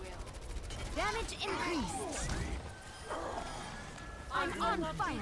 will. Damage increased. I'm on fire.